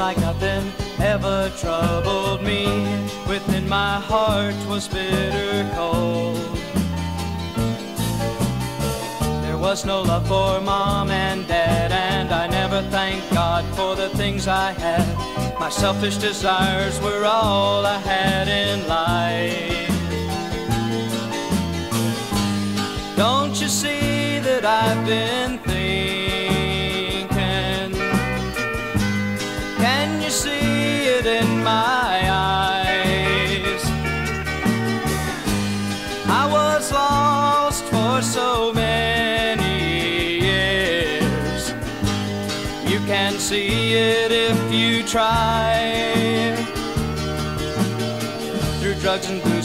like nothing ever troubled me. Within my heart was bitter cold. There was no love for mom and dad, and I never thanked God for the things I had. My selfish desires were all I had in life. Don't you see that I've been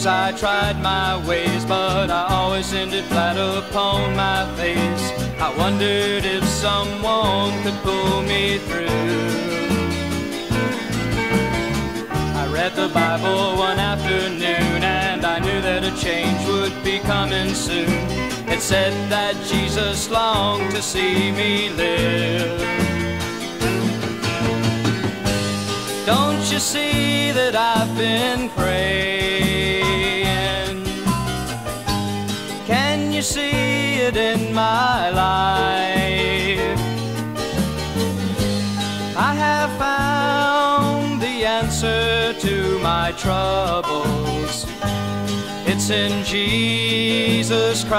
I tried my ways, but I always ended flat upon my face. I wondered if someone could pull me through. I read the Bible one afternoon, and I knew that a change would be coming soon. It said that Jesus longed to see me live. Don't you see that I've been praying? See it in my life? I have found the answer to my troubles. It's in Jesus Christ.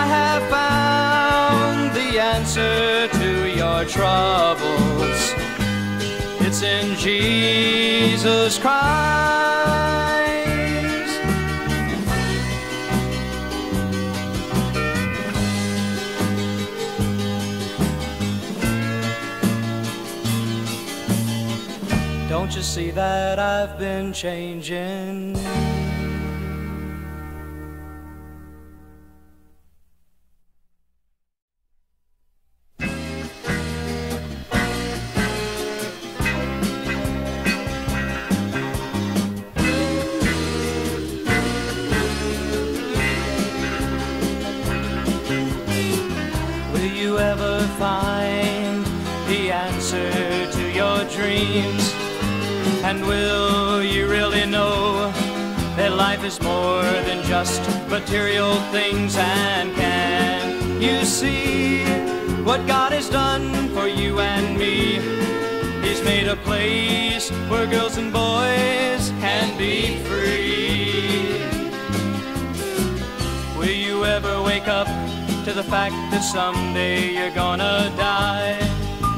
I have found the answer to your troubles. It's in Jesus Christ. Don't you see that I've been changing? Will And will you really know that life is more than just material things? And can you see what God has done for you and me? He's made a place where girls and boys can be free. Will you ever wake up to the fact that someday you're gonna die?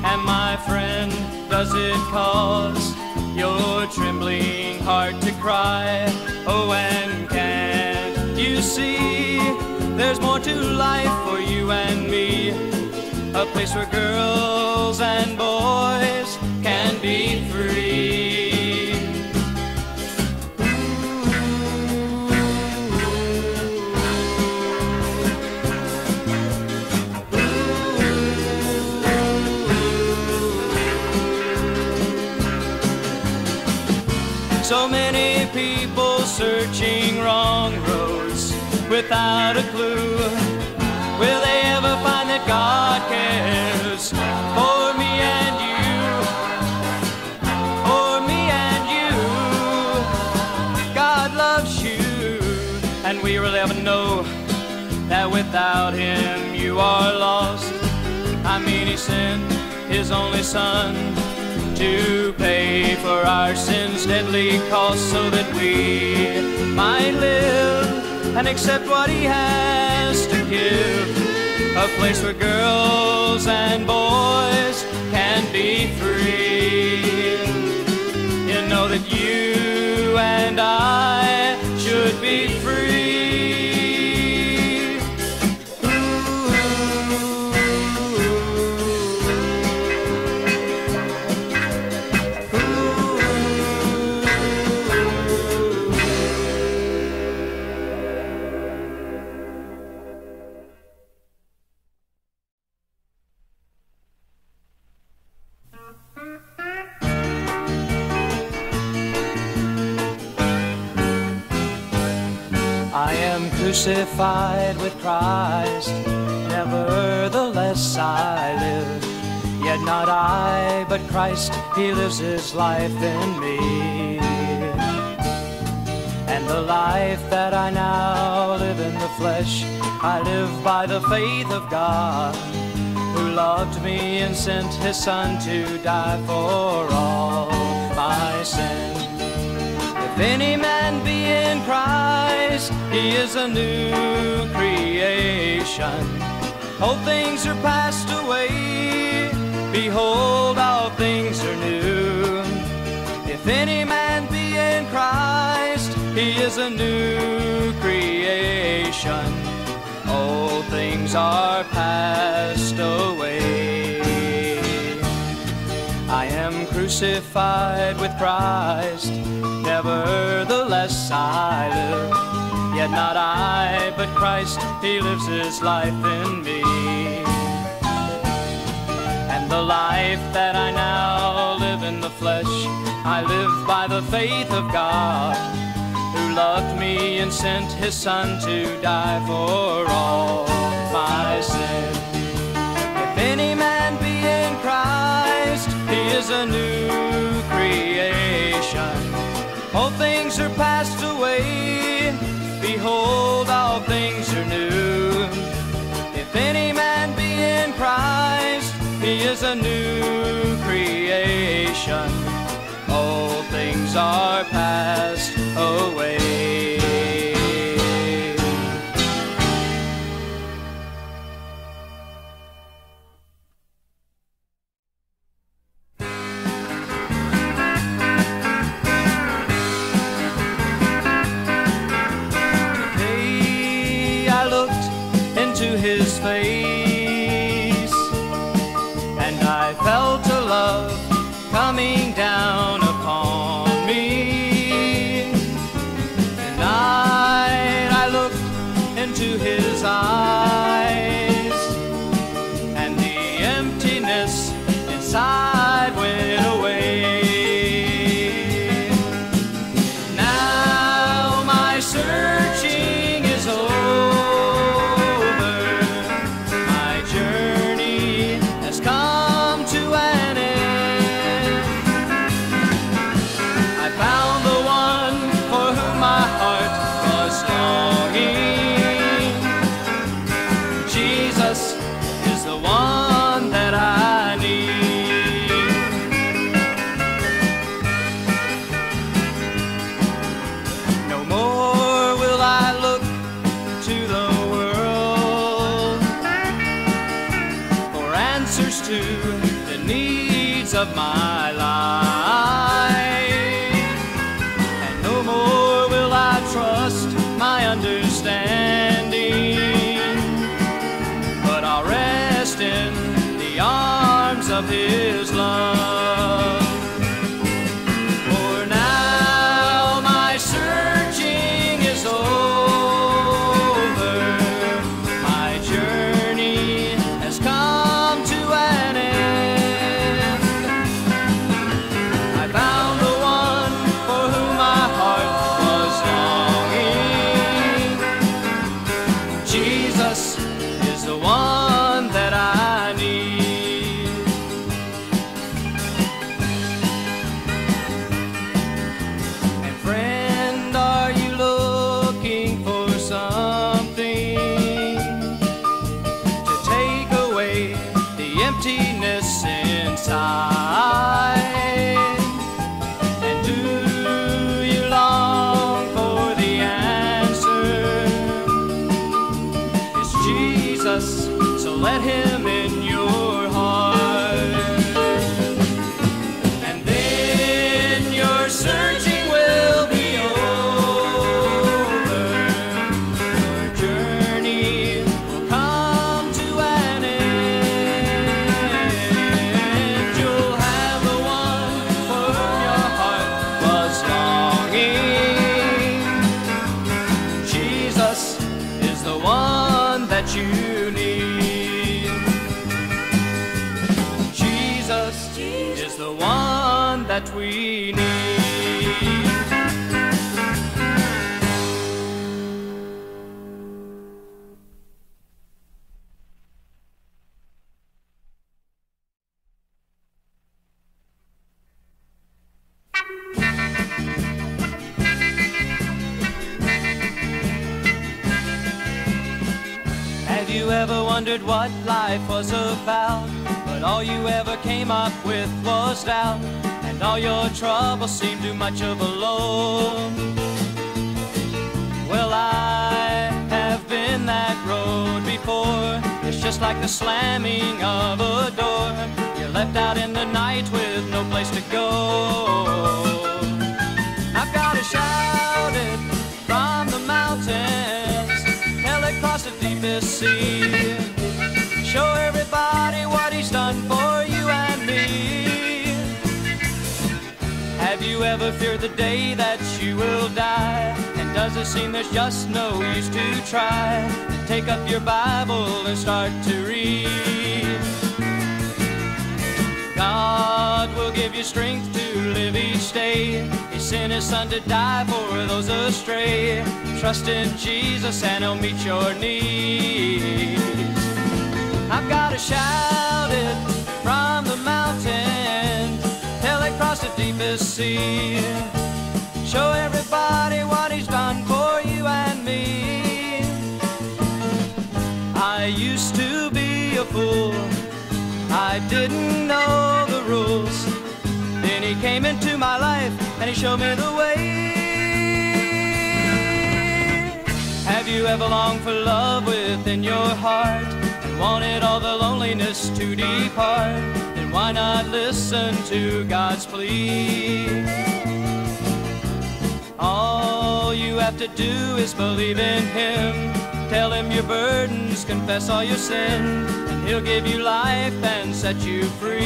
And my friend, does it cause your trembling heart to cry? Oh, and can't you see there's more to life for you and me? A place where girls and boys can be free. Without a clue. Will they ever find that God cares for me and you? For me and you. God loves you, and we will ever know that without Him you are lost. I mean, He sent His only Son to pay for our sins' deadly cost so that we might live and accept what he has to give. A place where girls and boys can be free. You know that you and I should be free. I live. Yet not I, but Christ, He lives His life in me. And the life that I now live in the flesh, I live by the faith of God, who loved me and sent His Son to die for all my sins. If any man be in Christ, he is a new creation. Old things are passed away, behold, all things are new. If any man be in Christ, he is a new creation. Old things are passed away. I am crucified with Christ, nevertheless I live. Yet not I, but Christ, He lives His life in me. The life that I now live in the flesh, I live by the faith of God, who loved me and sent His Son to die for all my sin. If any man be in Christ, he is a new creation. All things are passed are passed emptiness inside? What life was about? But all you ever came up with was doubt, and all your troubles seemed too much of a load. Well, I have been that road before. It's just like the slamming of a door. You're left out in the night with no place to go. I've got to shout it from the mountains, tell it across the deepest sea. Show everybody what he's done for you and me. Have you ever feared the day that you will die? And does it seem there's just no use to try? Take up your Bible and start to read. God will give you strength to live each day. He sent his son to die for those astray. Trust in Jesus and he'll meet your needs. I've got to shout it from the mountains till it cross the deepest sea. Show everybody what he's done for you and me. I used to be a fool. I didn't know the rules. Then he came into my life and he showed me the way. Have you ever longed for love within your heart wanted all the loneliness to depart? Then why not listen to God's plea? All you have to do is believe in Him. Tell Him your burdens, confess all your sin, and He'll give you life and set you free.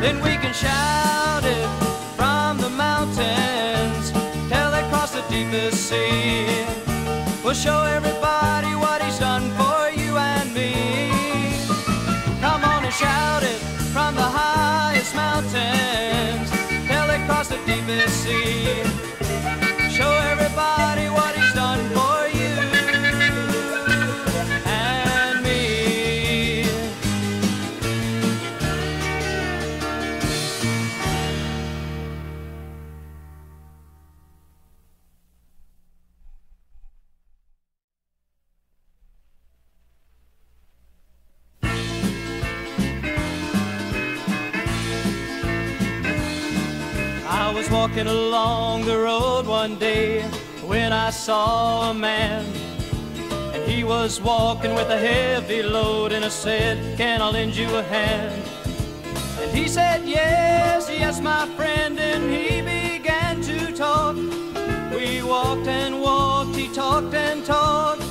Then we can shout it from the mountains, tell across the deepest sea. We'll show everybody what He's done for you and me. Come on and shout it from the highest mountains, tell it across the deepest sea. Saw a man. And he was walking with a heavy load, and I said, Can I lend you a hand? And he said, Yes, yes, my friend, and he began to talk. We walked and walked, he talked and talked.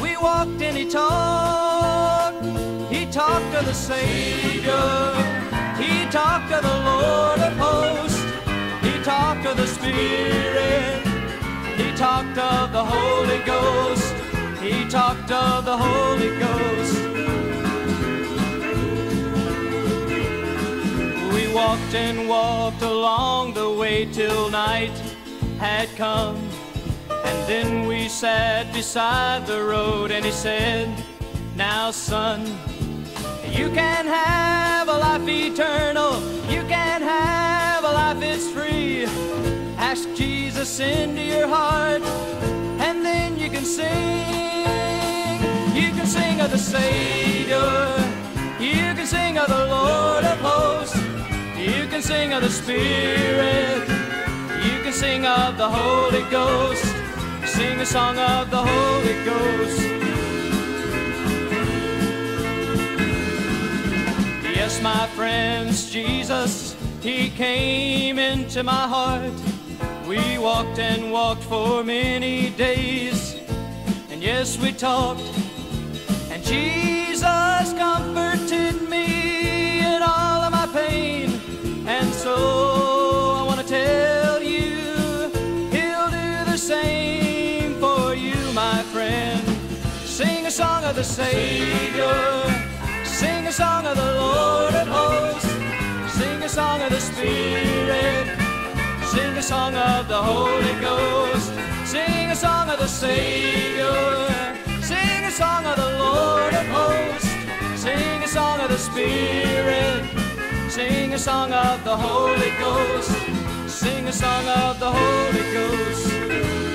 We walked and he talked. He talked of the Savior. He talked of the Lord of hosts. He talked of the Spirit. He talked of the Holy Ghost. He talked of the Holy Ghost. We walked and walked along the way till night had come. And then we sat beside the road and he said, Now, son, you can have a life eternal. You can have a life that's free. Ask Jesus into your heart, and then you can sing. You can sing of the Savior. You can sing of the Lord of hosts. You can sing of the Spirit. You can sing of the Holy Ghost. Sing a song of the Holy Ghost. Yes, my friends, Jesus, He came into my heart. We walked and walked for many days. And yes, we talked. And Jesus comforted me in all of my pain. And so I want to tell you, He'll do the same for you, my friend. Sing a song of the Savior. Sing a song of the Lord of hosts. Sing a song of the Spirit. Song of the Holy Ghost. Sing a song of the Savior. Sing a song of the Lord of hosts. Sing a song of the Spirit. Sing a song of the Holy Ghost. Sing a song of the Holy Ghost.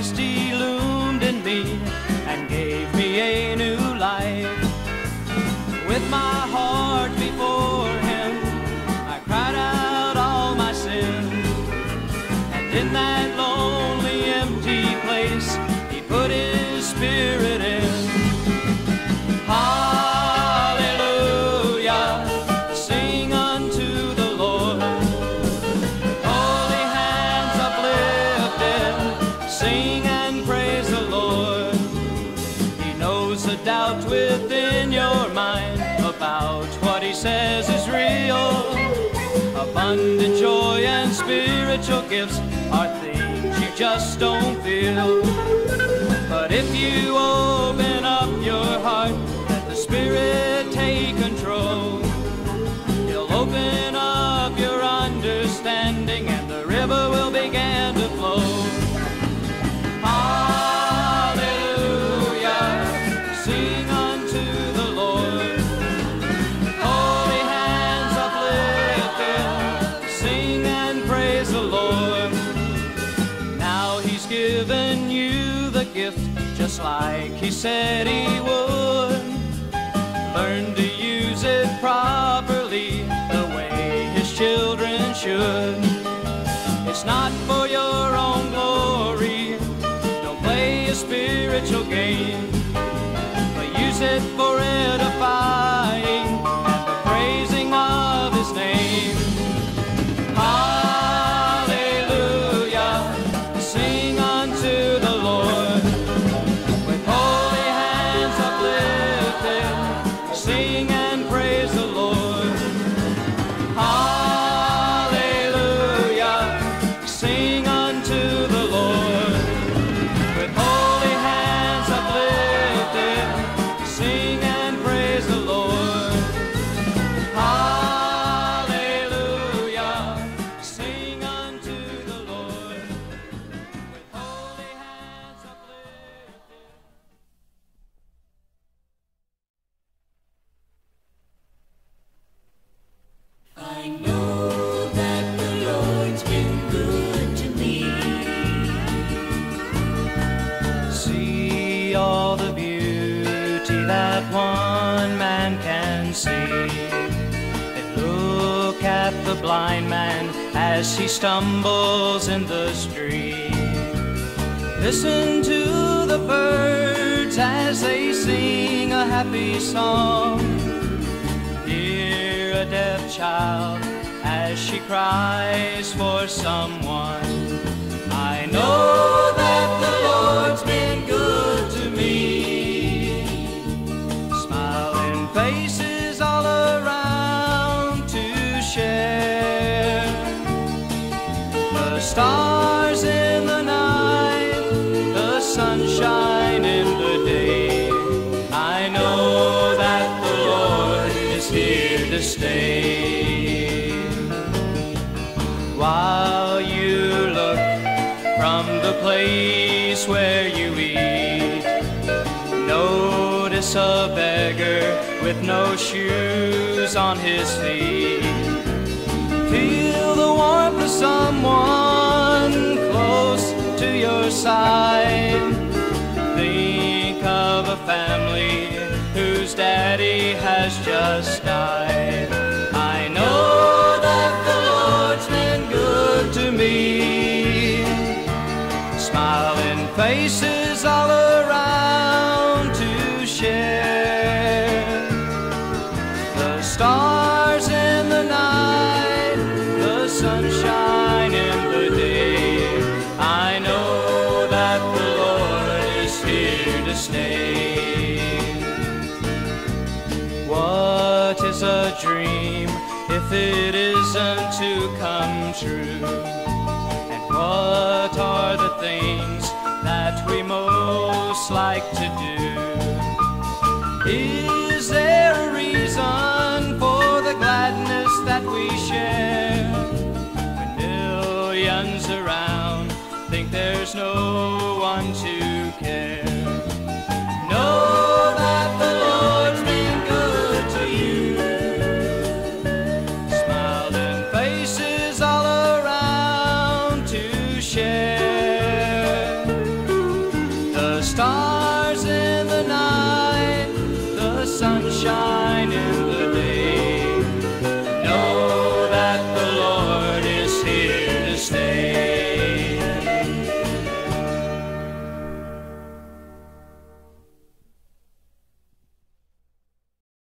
Christ loomed in me and gave me spiritual gifts are things you just don't feel. But if you own said he would. stumbles in the street. Listen to the birds as they sing a happy song. Hear a deaf child as she cries for someone. I know that the Lord's been. here to stay. While you look from the place where you eat, notice a beggar with no shoes on his feet. Feel the warmth of someone. the sky. like to do. Is there a reason for the gladness that we share? When millions around think there's no one to